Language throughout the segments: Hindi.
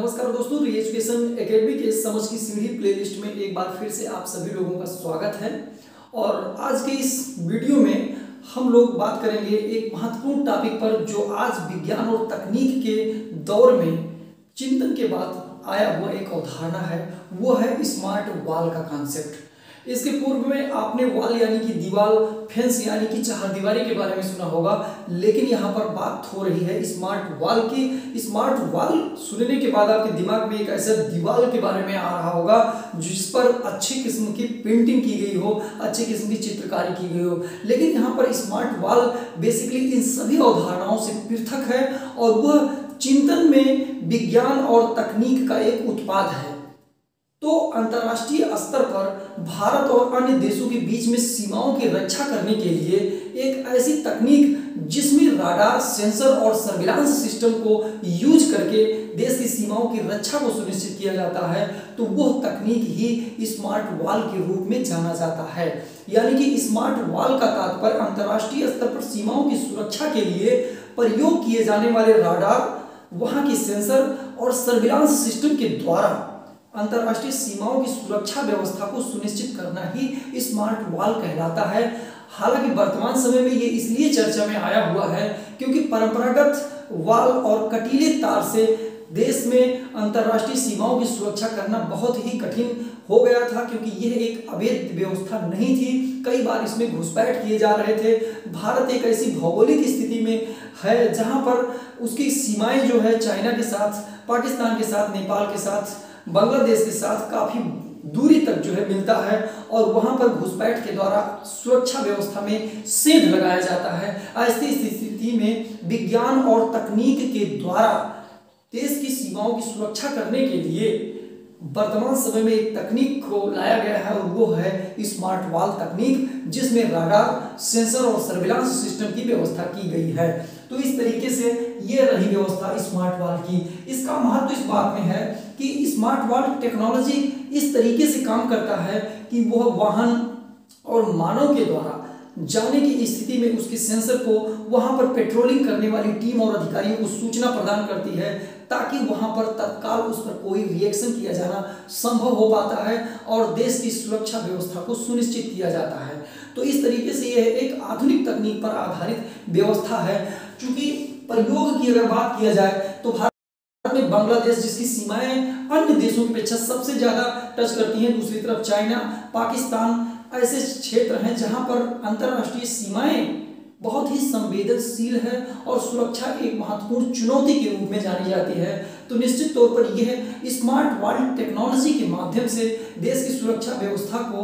नमस्कार दोस्तों तो एजुकेशन एकेडमी के समझ की सीढ़ी प्लेलिस्ट में एक बार फिर से आप सभी लोगों का स्वागत है। और आज के इस वीडियो में हम लोग बात करेंगे एक महत्वपूर्ण टॉपिक पर जो आज विज्ञान और तकनीक के दौर में चिंतन के बाद आया हुआ एक अवधारणा है, वो है स्मार्ट वॉल का कॉन्सेप्ट इसके पूर्व में आपने वाल यानी कि दीवाल फेंस यानी कि चार दीवारी के बारे में सुना होगा, लेकिन यहाँ पर बात हो रही है स्मार्ट वाल की। स्मार्ट वाल सुनने के बाद आपके दिमाग में एक ऐसा दीवाल के बारे में आ रहा होगा, जिस पर अच्छी किस्म की पेंटिंग की गई हो, अच्छी किस्म की चित्रकारी की गई हो। लेकिन यहाँ पर स्मार्ट वाल बेसिकली इन सभी अवधारणाओं से पृथक है और वह चिंतन में विज्ञान और तकनीक का एक उत्पाद है। तो अंतर्राष्ट्रीय स्तर पर भारत और अन्य देशों के बीच में सीमाओं की रक्षा करने के लिए एक ऐसी तकनीक जिसमें राडार सेंसर और सर्विलांस सिस्टम को यूज़ करके देश की सीमाओं की रक्षा को सुनिश्चित किया जाता है तो वह तकनीक ही स्मार्ट वॉल के रूप में जाना जाता है। यानी कि स्मार्ट वॉल का तात्पर्य अंतर्राष्ट्रीय स्तर पर सीमाओं की सुरक्षा के लिए प्रयोग किए जाने वाले राडार वहाँ की सेंसर और सर्विलांस सिस्टम के द्वारा अंतर्राष्ट्रीय सीमाओं की सुरक्षा व्यवस्था को सुनिश्चित करना ही स्मार्ट वॉल कहलाता है। हालाँकि वर्तमान समय में ये इसलिए चर्चा में आया हुआ है क्योंकि परंपरागत वाल और कटीले तार से देश में अंतर्राष्ट्रीय सीमाओं की सुरक्षा करना बहुत ही कठिन हो गया था, क्योंकि यह एक अवैध व्यवस्था नहीं थी। कई बार इसमें घुसपैठ किए जा रहे थे। भारत एक ऐसी भौगोलिक स्थिति में है, जहाँ पर उसकी सीमाएँ जो है, चाइना के साथ, पाकिस्तान के साथ, नेपाल के साथ, बांग्लादेश के साथ काफ़ी दूरी तक जो है मिलता है और वहाँ पर घुसपैठ के द्वारा सुरक्षा व्यवस्था में सेध लगाया जाता है। ऐसी स्थिति में विज्ञान और तकनीक के द्वारा देश की सीमाओं की सुरक्षा करने के लिए वर्तमान समय में एक तकनीक को लाया गया है और वो है स्मार्ट वॉल तकनीक, जिसमें राडार सेंसर और सर्विलांस सिस्टम की व्यवस्था की गई है। तो इस तरीके से ये रही व्यवस्था स्मार्ट वॉल की। इसका महत्व इस बात में है कि स्मार्ट वॉल टेक्नोलॉजी इस तरीके से काम करता है कि वह वाहन और मानव के द्वारा जाने की स्थिति में उसके सेंसर को वहाँ पर पेट्रोलिंग करने वाली टीम और अधिकारियों को सूचना प्रदान करती है ताकि वहाँ पर तत्काल उस पर कोई रिएक्शन किया जाना संभव हो पाता है और देश की सुरक्षा व्यवस्था को सुनिश्चित किया जाता है। तो इस तरीके से यह एक आधुनिक तकनीक पर आधारित व्यवस्था है। चूँकि प्रयोग की अगर बात किया जाए तो भारत में बांग्लादेश जिसकी सीमाएँ अन्य देशों की अपेक्षा सबसे ज़्यादा टच करती हैं, दूसरी तरफ़ चाइना, पाकिस्तान ऐसे क्षेत्र हैं जहाँ पर अंतरराष्ट्रीय सीमाएँ बहुत ही संवेदनशील है और सुरक्षा एक महत्वपूर्ण चुनौती के रूप में जानी जाती है। तो निश्चित तौर पर यह स्मार्ट वर्ल्ड टेक्नोलॉजी के माध्यम से देश की सुरक्षा व्यवस्था को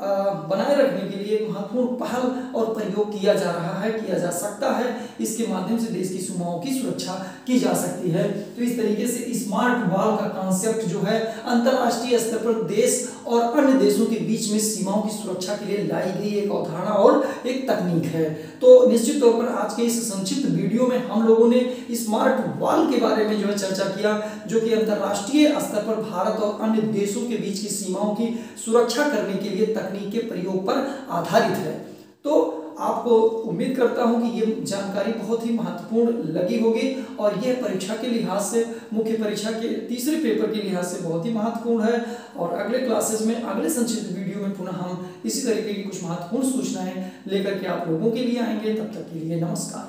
बनाए रखने के लिए महत्वपूर्ण पहल और प्रयोग किया जा रहा है, किया जा सकता है। इसके माध्यम से देश की सीमाओं की सुरक्षा की जा सकती है। तो इस तरीके से स्मार्ट वॉल का कॉन्सेप्ट जो है, अंतरराष्ट्रीय स्तर पर देश और अन्य देशों के बीच में सीमाओं की सुरक्षा के लिए लाई गई एक अवधारणा और एक तकनीक है। तो निश्चित तौर पर आज के इस संक्षिप्त वीडियो में हम लोगों ने स्मार्ट वॉल के बारे में जो है चर्चा किया, जो कि अंतर्राष्ट्रीय स्तर पर भारत और अन्य देशों के बीच की सीमाओं की सुरक्षा करने के लिए तकनीक के प्रयोग पर आधारित है। तो आपको उम्मीद करता हूँ कि ये जानकारी बहुत ही महत्वपूर्ण लगी होगी और यह परीक्षा के लिहाज से, मुख्य परीक्षा के तीसरे पेपर के लिहाज से बहुत ही महत्वपूर्ण है और अगले क्लासेस में, अगले संक्षिप्त वीडियो में पुनः हम इसी तरीके की कुछ महत्वपूर्ण सूचनाएँ लेकर के आप लोगों के लिए आएँगे। तब तक के लिए नमस्कार।